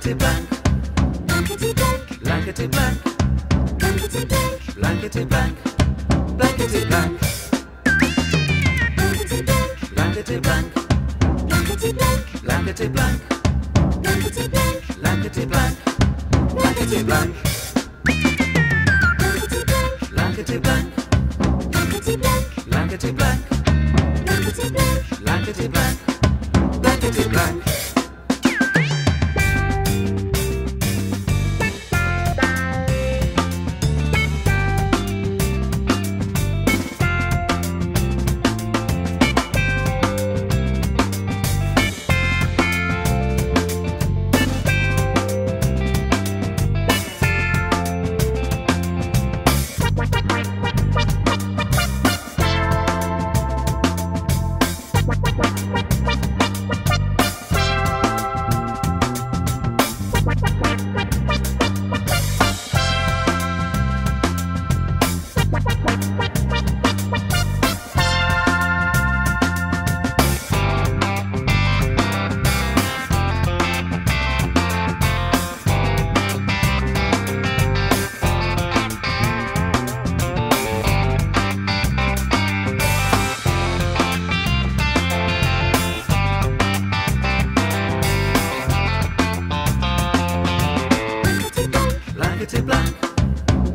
blankety blank, blankety blank, blankety blank, blankety blank, blankety blank, blankety blank, blankety blank, blankety blank, blankety blank, blankety blank, blankety blank, blankety blank, blankety blank, blankety blankety blank, blank, blankety blank, blankety blank, blankety blank, blankety blank, blankety blank. Blankety blank,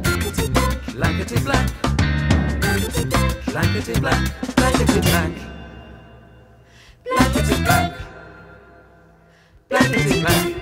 blankety blank, blankety blank, blankety blank, blankety blank, blankety blank, blankety blank, blankety blank,